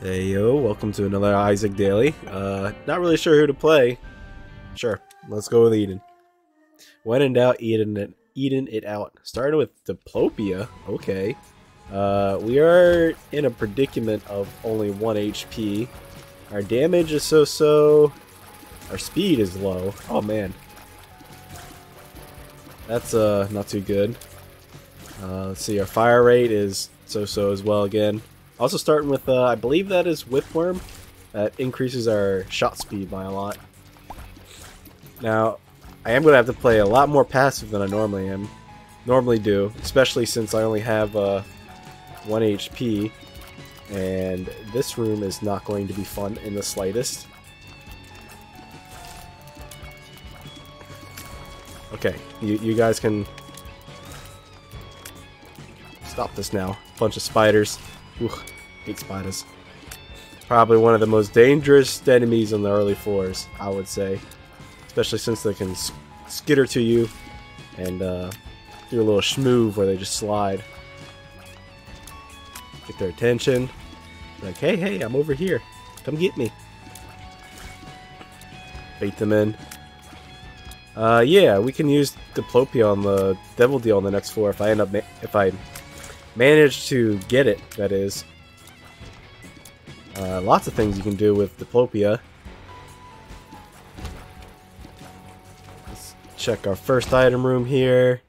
Hey yo, welcome to another Isaac Daily. Uh, not really sure who to play. Sure, let's go with Eden. When in doubt, Eden it, Eden it out. Starting with Diplopia, okay. Uh, we are in a predicament of only 1 HP. Our damage is so-so. Our speed is low. Oh man. That's uh not too good. Uh, let's see, our fire rate is so-so as well again. Also starting with, uh, I believe that is Whipworm. That increases our shot speed by a lot. Now, I am going to have to play a lot more passive than I normally am. Normally do, especially since I only have uh, 1 HP. And this room is not going to be fun in the slightest. Okay, you, you guys can stop this now. Bunch of spiders. Ooh, hate spiders. Probably one of the most dangerous enemies on the early floors, I would say. Especially since they can skitter to you and uh, do a little schmoove where they just slide. Get their attention. Like, hey, hey, I'm over here. Come get me. Bait them in. Uh, yeah, we can use Diplopia on the Devil Deal on the next floor if I end up if I manage to get it. That is. Uh, lots of things you can do with Diplopia. Let's check our first item room here.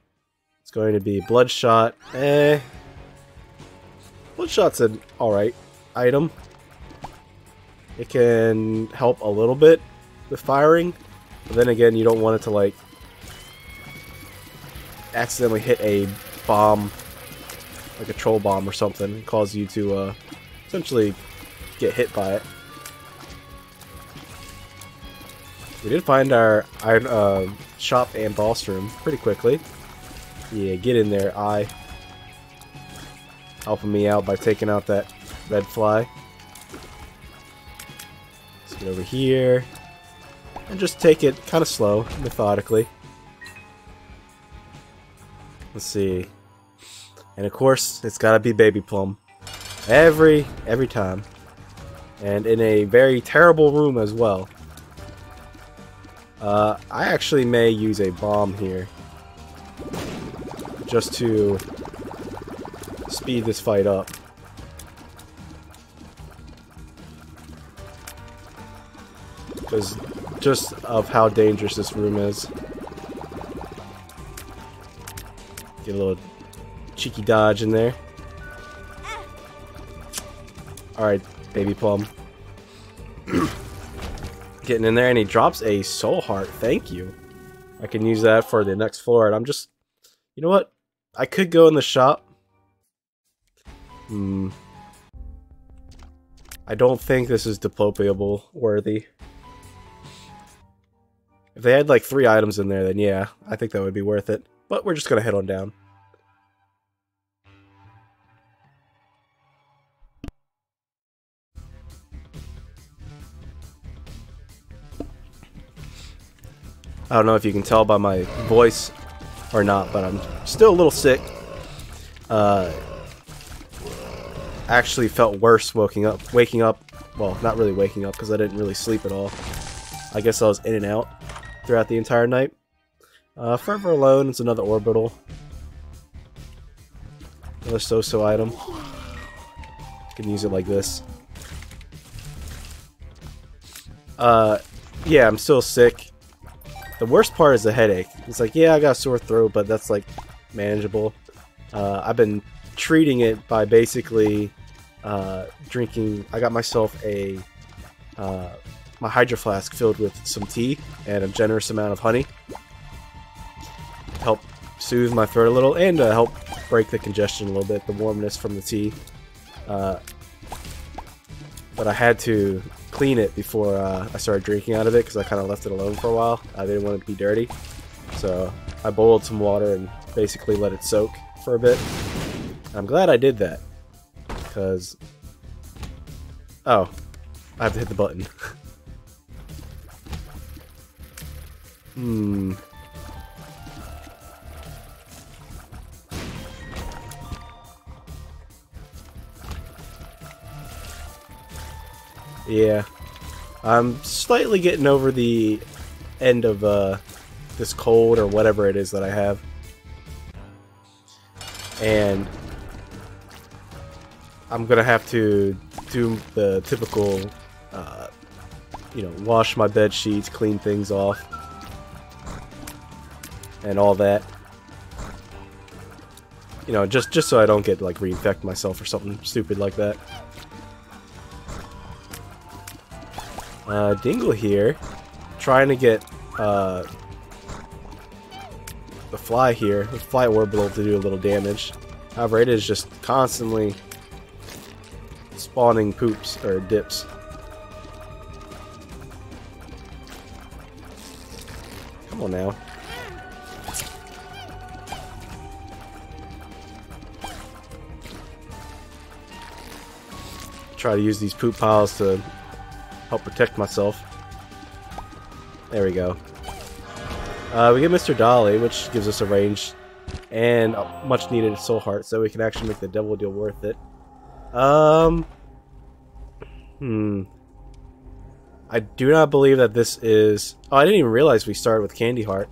It's going to be Bloodshot. Eh. Bloodshot's an alright item. It can help a little bit with firing, but then again, you don't want it to like accidentally hit a bomb, like a troll bomb or something, and cause you to uh, essentially get hit by it. We did find our iron uh, shop and boss room pretty quickly. Yeah, get in there, I. Helping me out by taking out that red fly. Let's get over here. And just take it kind of slow, methodically. Let's see. And of course, it's gotta be Baby Plum. Every, every time. And in a very terrible room as well. Uh, I actually may use a bomb here. Just to speed this fight up. Because just of how dangerous this room is. Get a little cheeky dodge in there. Alright, baby plum. Getting in there and he drops a soul heart. Thank you. I can use that for the next floor and I'm just... You know what? I could go in the shop. Hmm. I don't think this is diplopiable worthy. If they had like three items in there, then yeah, I think that would be worth it. But we're just gonna head on down. I don't know if you can tell by my voice or not, but I'm still a little sick. Uh, actually felt worse waking up. Waking up, well, not really waking up because I didn't really sleep at all. I guess I was in and out throughout the entire night. Uh, Forever Alone is another orbital. Another so-so item. Can use it like this. Uh, yeah, I'm still sick. The worst part is the headache. It's like, yeah, I got a sore throat, but that's like manageable. Uh, I've been treating it by basically uh, drinking. I got myself a uh, my hydro flask filled with some tea and a generous amount of honey. Help soothe my throat a little and to help break the congestion a little bit, the warmness from the tea. Uh, but I had to clean it before uh, I started drinking out of it because I kind of left it alone for a while. I didn't want it to be dirty. So I boiled some water and basically let it soak for a bit. I'm glad I did that because... Oh, I have to hit the button. Hmm. Yeah. I'm slightly getting over the end of uh, this cold or whatever it is that I have. And I'm gonna have to do the typical, uh, you know, wash my bed sheets, clean things off, and all that. You know, just just so I don't get like reinfect myself or something stupid like that. Uh, Dingle here, trying to get uh, the fly here, the fly orbital to do a little damage. However, it is just constantly spawning poops or dips. Come on now. Try to use these poop piles to help protect myself. There we go. Uh, we get Mr. Dolly, which gives us a range and a much needed soul heart, so we can actually make the devil deal worth it. Um, hmm. I do not believe that this is. Oh, I didn't even realize we started with Candy Heart.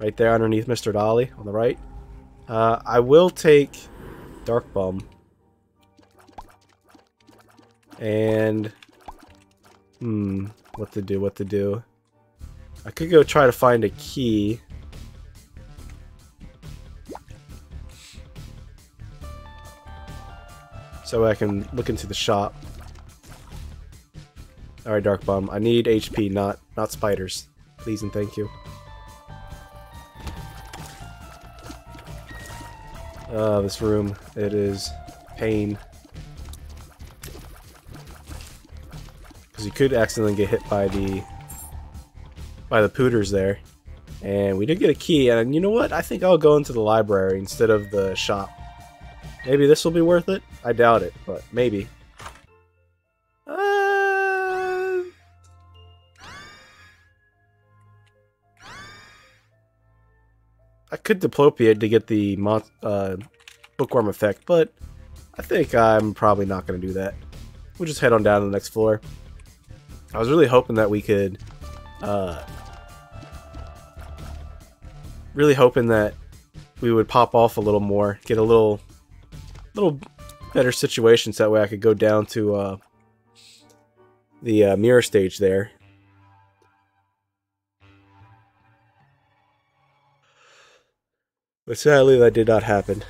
Right there underneath Mr. Dolly on the right. Uh, I will take Dark Bum. And Hmm, what to do, what to do. I could go try to find a key. So I can look into the shop. Alright, Dark Bum. I need HP, not not spiders. Please and thank you. Uh, this room, it is pain. Because you could accidentally get hit by the by the pooters there. And we did get a key, and you know what? I think I'll go into the library instead of the shop. Maybe this will be worth it? I doubt it, but maybe. Uh... I could Diplopia to get the uh, bookworm effect, but I think I'm probably not going to do that. We'll just head on down to the next floor. I was really hoping that we could, uh, really hoping that we would pop off a little more, get a little, little better situations. That way I could go down to, uh, the uh, mirror stage there. But sadly that did not happen.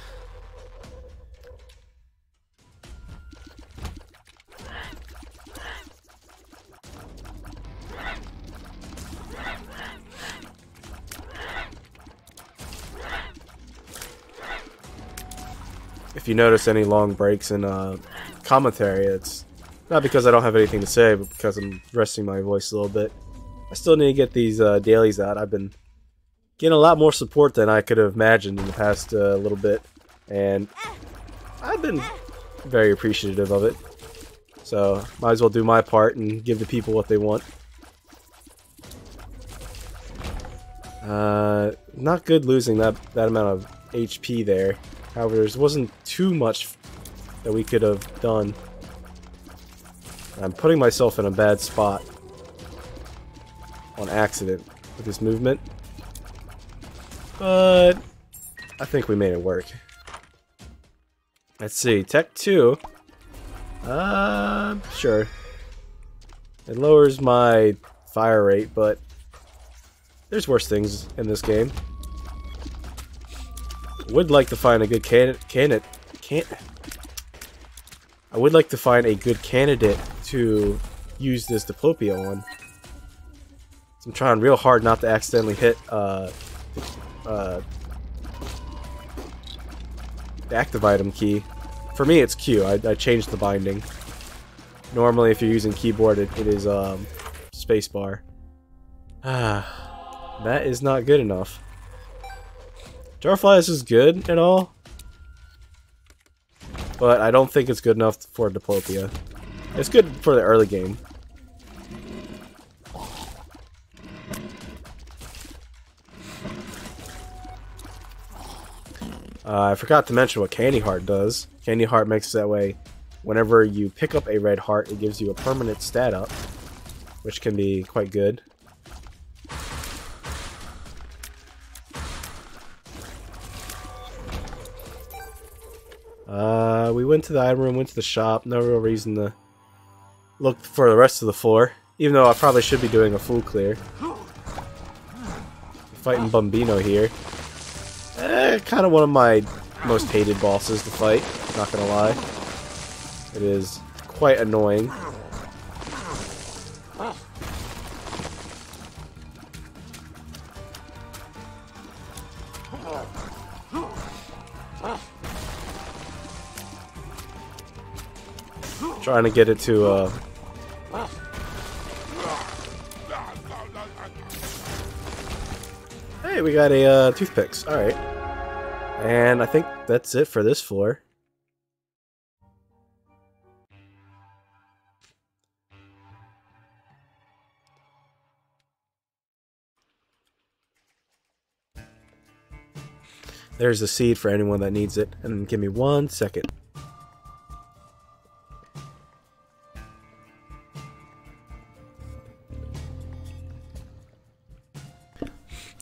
You notice any long breaks in uh, commentary, it's not because I don't have anything to say, but because I'm resting my voice a little bit. I still need to get these uh, dailies out. I've been getting a lot more support than I could have imagined in the past uh, little bit, and I've been very appreciative of it. So, might as well do my part and give the people what they want. Uh, not good losing that, that amount of HP there. However, there wasn't too much that we could have done. I'm putting myself in a bad spot on accident with this movement. But I think we made it work. Let's see, Tech 2. Uh, sure. It lowers my fire rate, but there's worse things in this game would like to find a good candidate. Candidate. Can. I would like to find a good candidate to use this diplopia on. So I'm trying real hard not to accidentally hit uh, uh, the active item key. For me, it's Q. I, I changed the binding. Normally, if you're using keyboard, it, it is um, spacebar. Ah, that is not good enough. Jarflies is good and all, but I don't think it's good enough for Diplopia. It's good for the early game. Uh, I forgot to mention what Candy Heart does. Candy Heart makes it that way whenever you pick up a red heart, it gives you a permanent stat up, which can be quite good. Uh, we went to the item room, went to the shop. No real reason to look for the rest of the floor. Even though I probably should be doing a full clear. Fighting Bumbino here. Eh, kind of one of my most hated bosses to fight, not gonna lie. It is quite annoying. Trying to get it to, uh... Hey, we got a, uh, toothpicks. Alright. And I think that's it for this floor. There's a seed for anyone that needs it. And give me one second.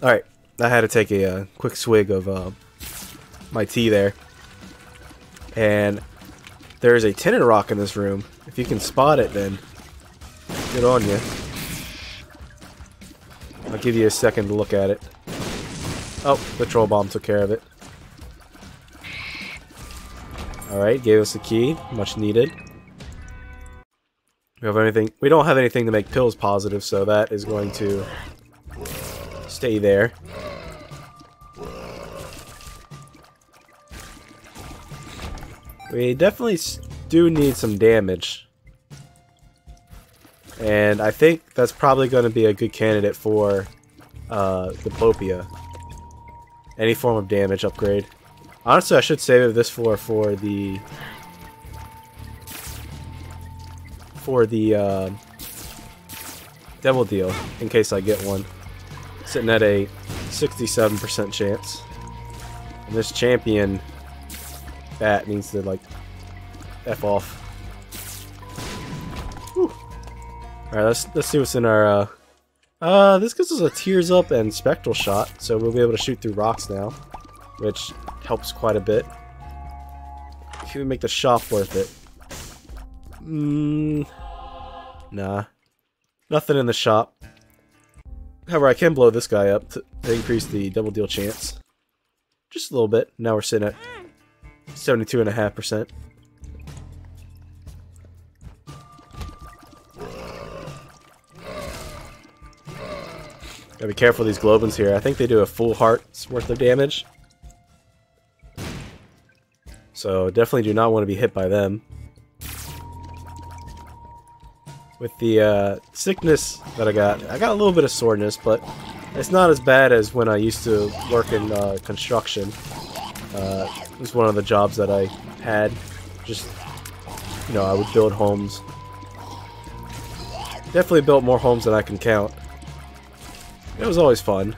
Alright, I had to take a uh, quick swig of uh, my tea there. And there is a tinted rock in this room. If you can spot it, then good on you. I'll give you a second to look at it. Oh, the troll bomb took care of it. Alright, gave us a key. Much needed. We have anything we don't have anything to make pills positive, so that is going to stay there. We definitely do need some damage. And I think that's probably going to be a good candidate for uh, Diplopia. Any form of damage upgrade. Honestly, I should save this floor for the... For the uh, Devil Deal, in case I get one. Sitting at a 67% chance. And this champion bat needs to, like, F off. Alright, let's, let's see what's in our, uh... Uh, this gives us a Tears Up and Spectral Shot, so we'll be able to shoot through rocks now. Which helps quite a bit. If we make the shop worth it. Mmm... Nah. Nothing in the shop. However, I can blow this guy up to, increase the devil deal chance. Just a little bit. Now we're sitting at 72.5%. Gotta be careful these globins here. I think they do a full heart's worth of damage. So definitely do not want to be hit by them with the uh, sickness that I got. I got a little bit of soreness, but it's not as bad as when I used to work in uh, construction. Uh, it was one of the jobs that I had. Just, you know, I would build homes. Definitely built more homes than I can count. It was always fun.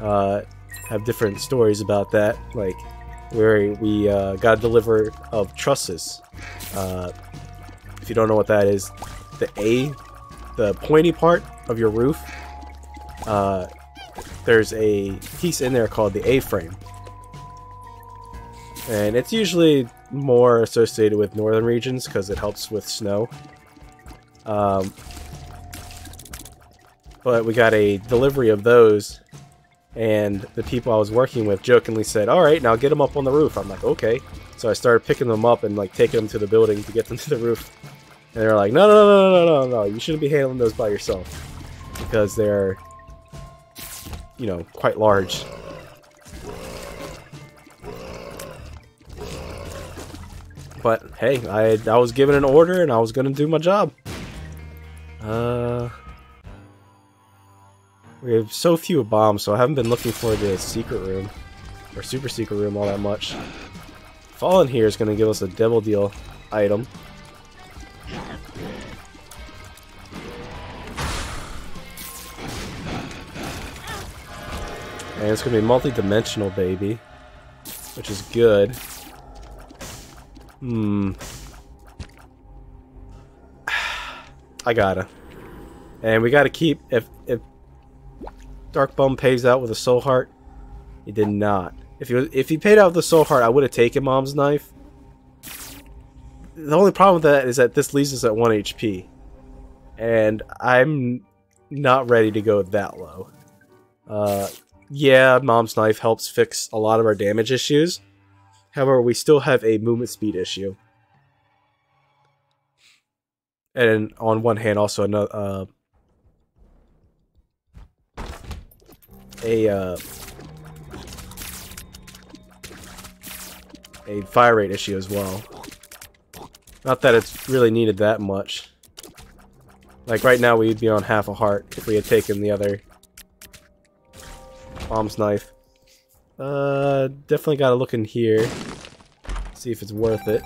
Uh, have different stories about that, like where we uh, got a deliver of trusses. Uh, if you don't know what that is, the A, the pointy part of your roof, uh, there's a piece in there called the A-frame. And it's usually more associated with northern regions because it helps with snow. Um, but we got a delivery of those, and the people I was working with jokingly said, "All right, now get them up on the roof." I'm like, "Okay." So I started picking them up and like taking them to the building to get them to the roof. And they're like, no, no, no, no, no, no, no, you shouldn't be handling those by yourself. Because they're, you know, quite large. But, hey, I, I was given an order and I was going to do my job. Uh... We have so few bombs, so I haven't been looking for the secret room. Or super secret room all that much. Fallen here is going to give us a devil deal item. And it's gonna be multi-dimensional, baby. Which is good. Hmm. I gotta. And we gotta keep if if Dark Bum pays out with a soul heart. He did not. If he if he paid out with a soul heart, I would have taken Mom's knife. The only problem with that is that this leaves us at one HP, and I'm not ready to go that low. Uh, yeah, Mom's knife helps fix a lot of our damage issues. However, we still have a movement speed issue. And on one hand, also another uh, a uh, a fire rate issue as well. Not that it's really needed that much. Like right now we'd be on half a heart if we had taken the other Mom's knife. Uh, definitely gotta look in here. See if it's worth it.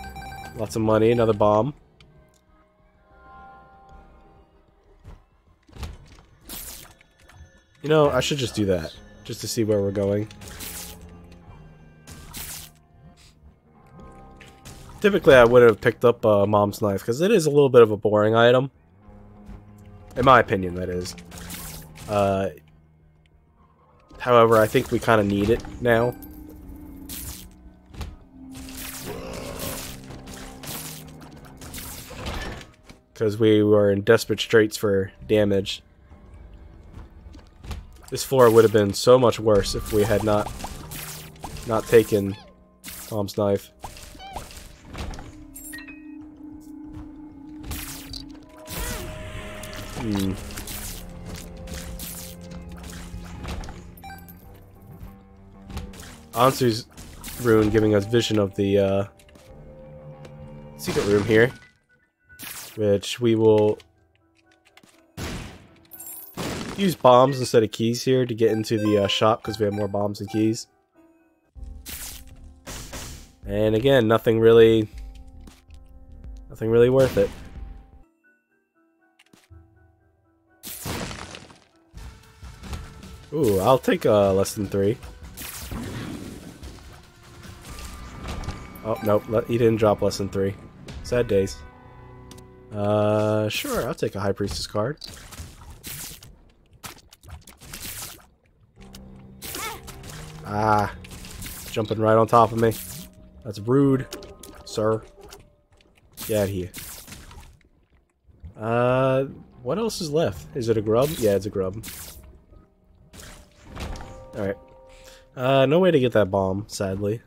Lots of money, another bomb. You know, I should just do that. Just to see where we're going. Typically, I would have picked up uh, Mom's Knife, because it is a little bit of a boring item. In my opinion, that is. Uh, however, I think we kind of need it now. Because we were in desperate straits for damage. This floor would have been so much worse if we had not not taken Mom's knife. Hmm. Ansuz rune giving us vision of the uh, secret room here, which we will use bombs instead of keys here to get into the uh, shop because we have more bombs than keys. And again, nothing really, nothing really worth it. Ooh, I'll take uh, less than three. Oh, nope, he didn't drop less than three. Sad days. Uh, sure, I'll take a High Priestess card. Ah. Jumping right on top of me. That's rude, sir. Get out of here. Uh, what else is left? Is it a grub? Yeah, it's a grub. Alright. Uh, no way to get that bomb, sadly.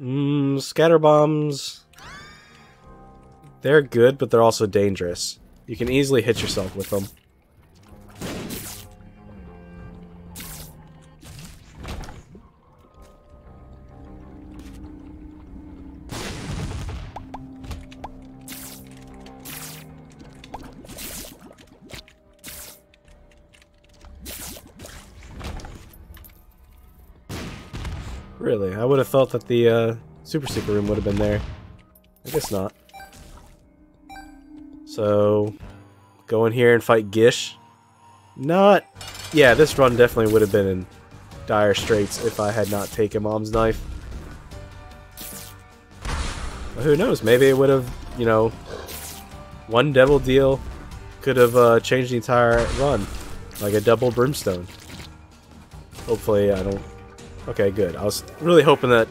Mm, scatter bombs, they're good, but they're also dangerous. You can easily hit yourself with them. Thought that the uh, Super Secret Room would have been there. I guess not. So, go in here and fight Gish. Not... Yeah, this run definitely would have been in dire straits if I had not taken Mom's knife. But who knows, maybe it would have, you know, one devil deal could have uh, changed the entire run. Like a double brimstone. Hopefully I don't... Okay, good. I was really hoping that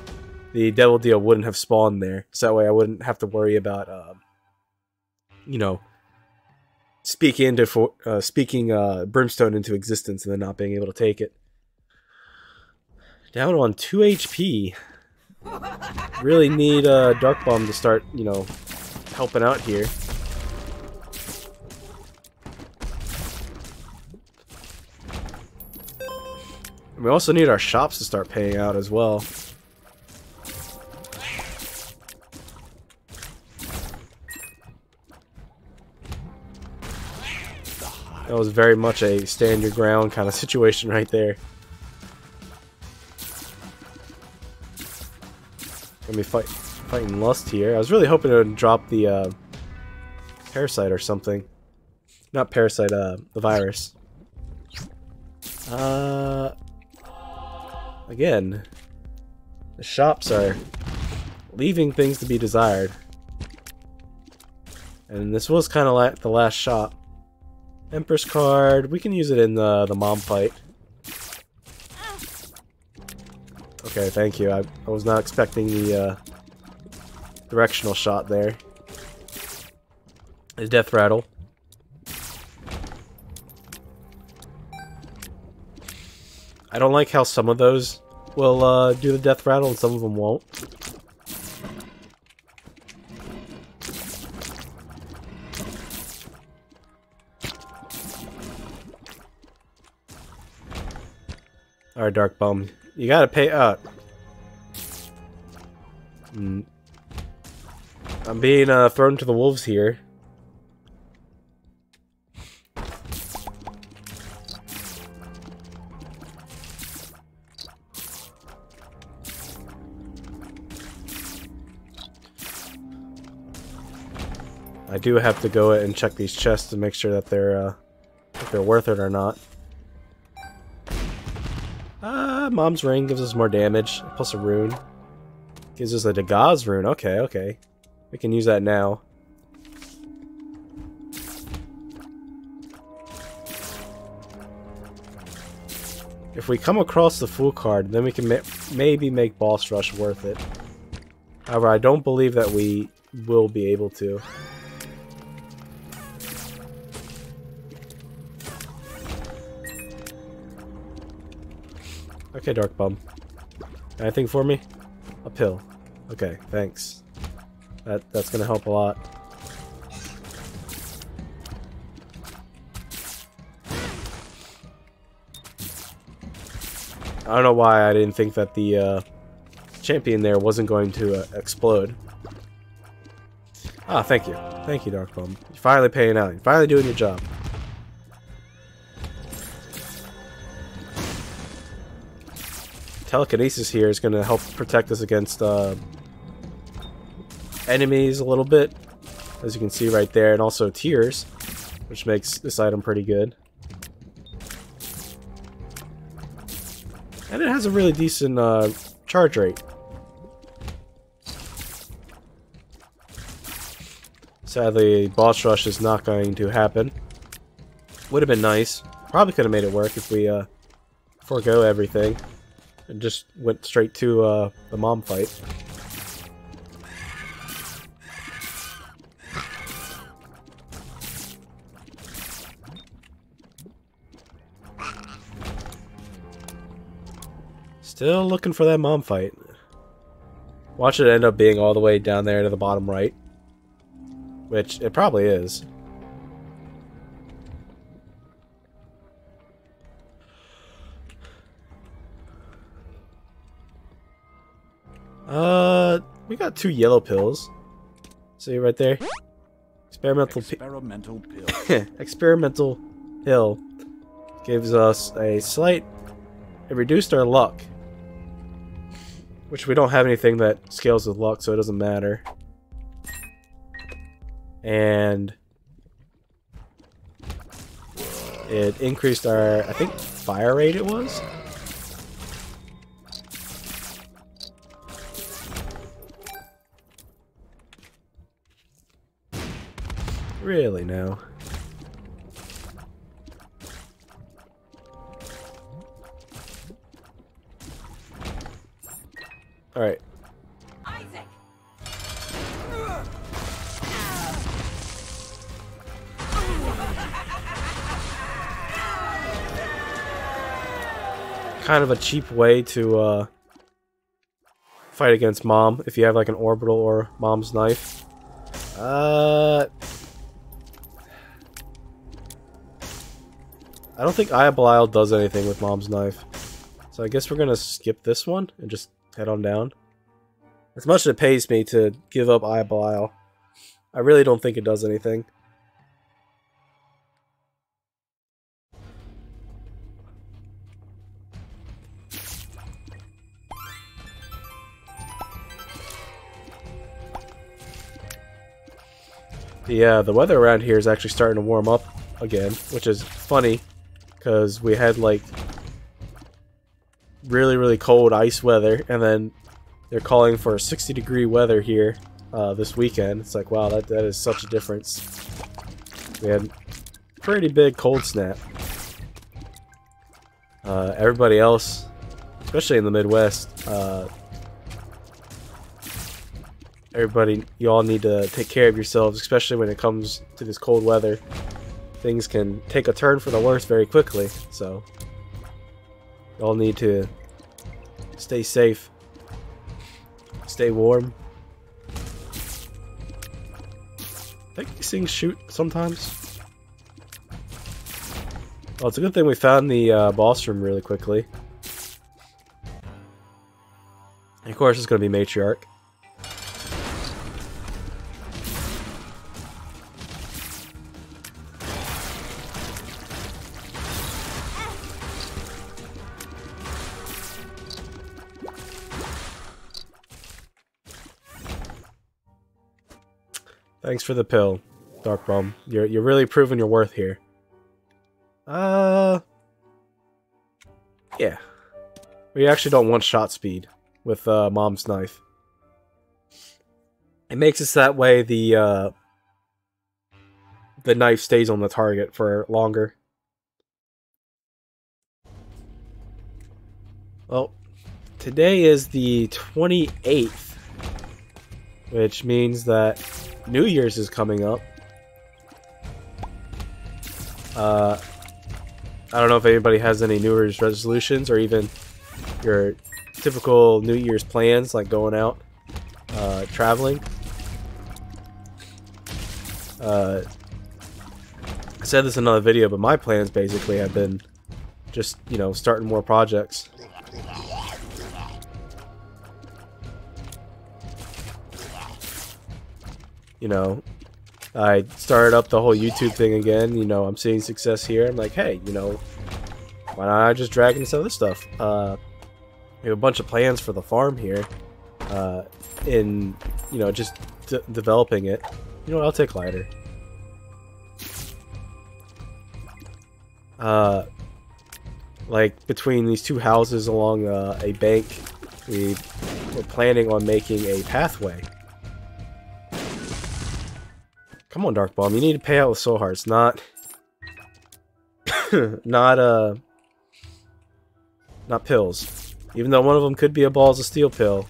the Devil Deal wouldn't have spawned there. So that way I wouldn't have to worry about, um, you know, speaking into for, uh, speaking uh, Brimstone into existence and then not being able to take it. Down on 2 HP. Really need uh, Dark Bum to start, you know, helping out here. We also need our shops to start paying out as well. That was very much a stand your ground kind of situation right there. Gonna be fight, fighting Lust here. I was really hoping it would drop the uh, Parasite or something. Not parasite, uh, the virus. Uh, again, the shops are leaving things to be desired. And this was kind of like the last shop. Empress card, we can use it in the, the mom fight. Okay, thank you. I, I was not expecting the uh, directional shot there. A death rattle. I don't like how some of those will uh, do the death rattle and some of them won't. Alright, Dark Bum. You gotta pay up. Mm. I'm being uh, thrown to the wolves here. I do have to go and check these chests to make sure that they're uh, if they're worth it or not. Ah, Mom's Ring gives us more damage, plus a rune. Gives us a Dagaz rune. Okay, okay. We can use that now. If we come across the Fool card, then we can ma maybe make Boss Rush worth it. However, I don't believe that we will be able to. Okay, Dark Bum. Anything for me? A pill. Okay, thanks. That that's gonna help a lot. I don't know why I didn't think that the uh, champion there wasn't going to uh, explode. Ah, thank you. Thank you, Dark Bum. You're finally paying out. You're finally doing your job. Telekinesis here is going to help protect us against uh, enemies a little bit, as you can see right there, and also tears, which makes this item pretty good. And it has a really decent uh, charge rate. Sadly, boss rush is not going to happen. Would have been nice. Probably could have made it work if we uh, forego everything and just went straight to uh, the mom fight. Still looking for that mom fight. Watch it end up being all the way down there to the bottom right. Which it probably is. Uh, we got two yellow pills. See right there? Experimental, experimental pill. experimental pill gives us a slight. It reduced our luck, which we don't have anything that scales with luck, so it doesn't matter. And it increased our, I think, fire rate. It was. Really now? Alright. Kind of a cheap way to uh, fight against mom if you have like an orbital or mom's knife. Uh, I don't think Aya does anything with Mom's knife. So I guess we're gonna skip this one and just head on down. As much as it pays me to give up Aya I really don't think it does anything. Yeah, the weather around here is actually starting to warm up again, which is funny because we had like really really cold ice weather, and then they're calling for 60 degree weather here uh, this weekend. It's like wow, that that is such a difference. We had pretty big cold snap. Uh, everybody else, especially in the Midwest, uh, everybody, you all need to take care of yourselves, especially when it comes to this cold weather. Things can take a turn for the worse very quickly, so you all need to stay safe, stay warm. I think these things shoot sometimes. Well, it's a good thing we found the uh, boss room really quickly. And of course, it's going to be Matriarch. Thanks for the pill, Dark Bum. You're you're really proving your worth here. Uh, yeah. We actually don't want shot speed with uh, Mom's knife. It makes it that way the uh, the knife stays on the target for longer. Well, today is the 28th, which means that New Year's is coming up. Uh, I don't know if anybody has any New Year's resolutions or even your typical New Year's plans, like going out, uh, traveling. Uh, I said this in another video, but my plans basically have been just, you know, starting more projects. You know, I started up the whole YouTube thing again. You know, I'm seeing success here. I'm like, hey, you know, why not I just drag in some of this stuff? Uh, we have a bunch of plans for the farm here. Uh, in, you know, just developing it. You know what, I'll take lighter. Uh, like, between these two houses along uh, a bank, we were planning on making a pathway Come on, Dark Bum. You need to pay out with soul hearts, not... not, uh... Not pills. Even though one of them could be a Balls of Steel pill.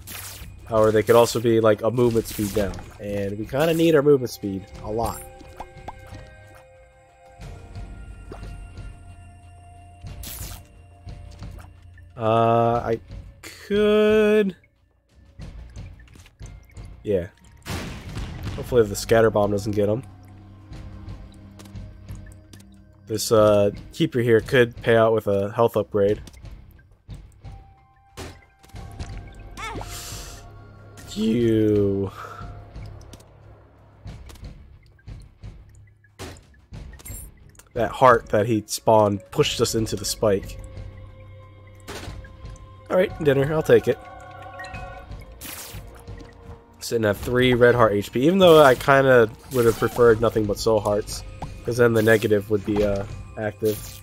However, they could also be, like, a movement speed down. And we kind of need our movement speed. A lot. Uh, I could... Yeah, Hopefully the scatter bomb doesn't get him. This uh, keeper here could pay out with a health upgrade. You. That heart that he spawned pushed us into the spike. Alright, dinner, I'll take it and have three red heart HP, even though I kind of would have preferred nothing but soul hearts, because then the negative would be uh, active.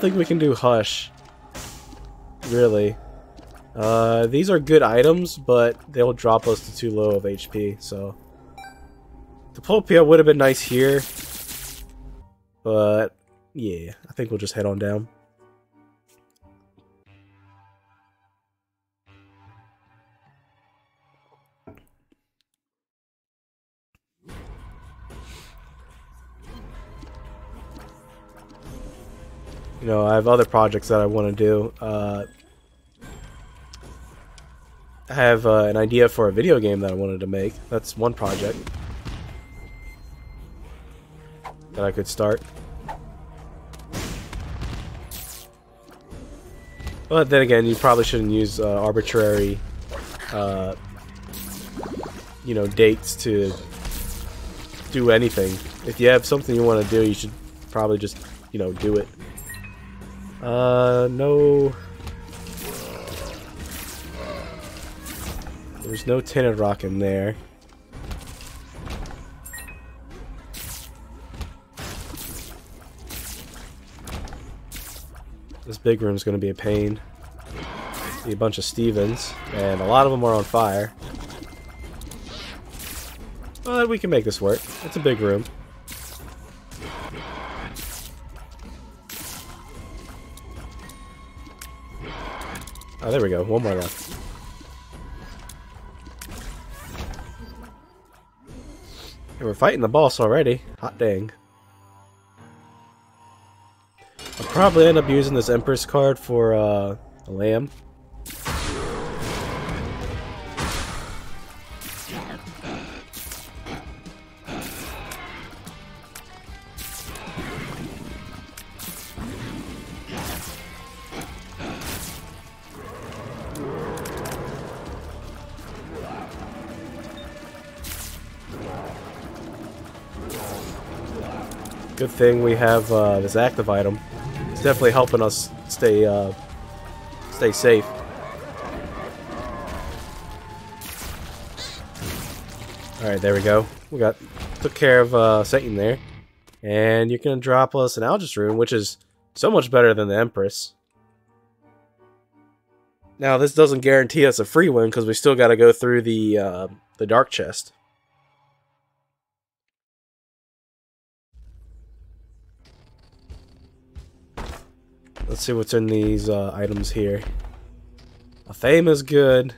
Don't think we can do Hush. Really. Uh, these are good items, but they'll drop us to too low of HP, so... Diplopia would have been nice here. But, yeah, I think we'll just head on down. Know, I have other projects that I want to do. Uh, I have uh, an idea for a video game that I wanted to make. That's one project that I could start. But then again, you probably shouldn't use uh, arbitrary uh, you know, dates to do anything. If you have something you want to do, you should probably just, you know, do it. Uh, no... There's no tinted rock in there. This big room's gonna be a pain. See a bunch of Stevens, and a lot of them are on fire. But we can make this work. It's a big room. Oh, there we go. One more left. And we're fighting the boss already. Hot dang. I'll probably end up using this Empress card for uh, a lamb. Thing we have uh, this active item. It's definitely helping us stay uh, stay safe. Alright, there we go. We got took care of uh, Satan there. And going to drop us an Algiz rune, which is so much better than the Empress. Now, this doesn't guarantee us a free win, because we still got to go through the, uh, the Dark Chest. Let's see what's in these uh, items here. Athame is good.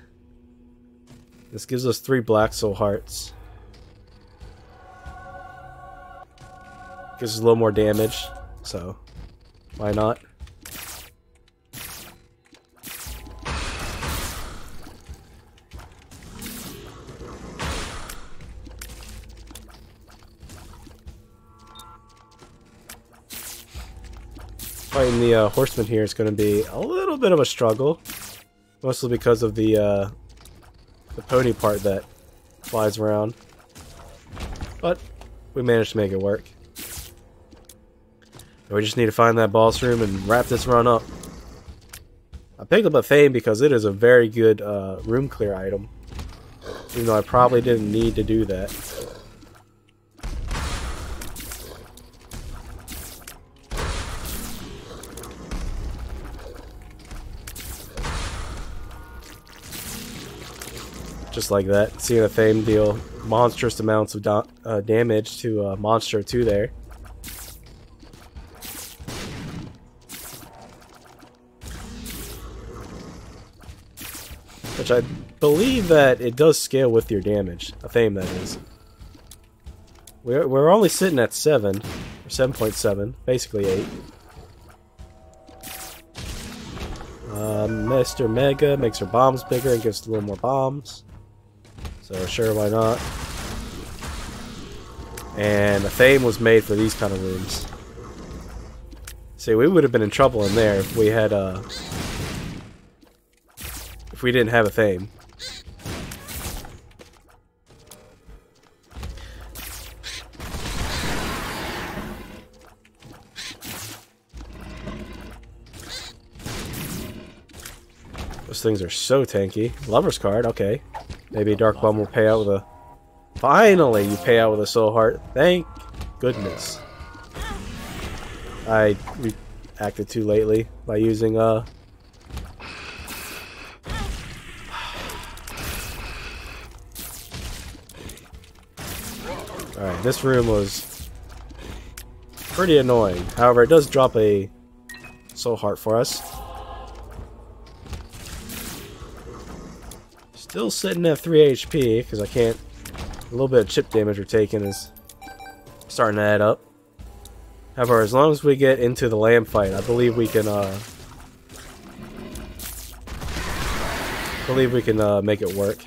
This gives us three Black Soul Hearts. Gives us a little more damage, so why not? Fighting the uh, horseman here is going to be a little bit of a struggle. Mostly because of the, uh, the pony part that flies around. But we managed to make it work. And we just need to find that boss room and wrap this run up. I picked up Athame because it is a very good uh, room clear item. Even though I probably didn't need to do that. Just like that. Seeing Athame deal monstrous amounts of uh, damage to uh, Monstro 2 there. Which I believe that it does scale with your damage. Athame, that is. We're, we're only sitting at 7, or 7.7, basically 8. Uh, Mr. Mega makes her bombs bigger and gives a little more bombs. So sure, why not? And the Athame was made for these kind of rooms. See, we would have been in trouble in there if we had, uh... If we didn't have Athame. Those things are so tanky. Lover's card, okay. Maybe Dark Bum will pay out with a... Finally, you pay out with a Soul Heart. Thank goodness. I reacted too lately by using, uh... Alright, this room was pretty annoying. However, it does drop a Soul Heart for us. Still sitting at 3 HP, because I can't... A little bit of chip damage we're taking is starting to add up. However, as long as we get into the lamb fight, I believe we can, uh... Believe we can, uh, make it work.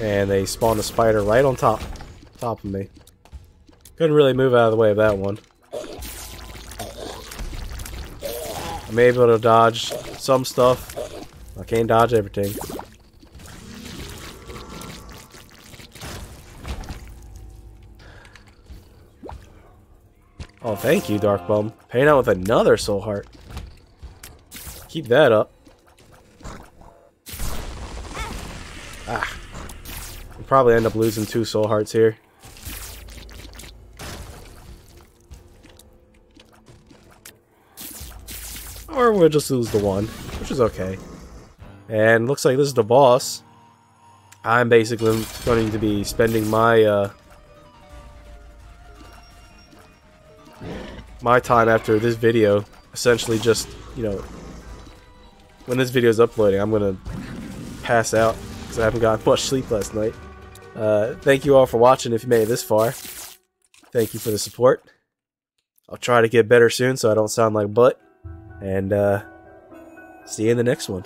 And they spawned a spider right on top, top of me. Couldn't really move out of the way of that one. I'm able to dodge some stuff. I can't dodge everything. Oh, thank you, Dark Bum. Paying out with another soul heart. Keep that up. Ah. We'll probably end up losing two soul hearts here. Or we'll just lose the one, which is okay. And looks like this is the boss. I'm basically going to be spending my uh, my time after this video essentially just, you know, when this video is uploading, I'm to pass out because I haven't gotten much sleep last night. Uh, thank you all for watching if you made it this far. Thank you for the support. I'll try to get better soon so I don't sound like butt. And uh, see you in the next one.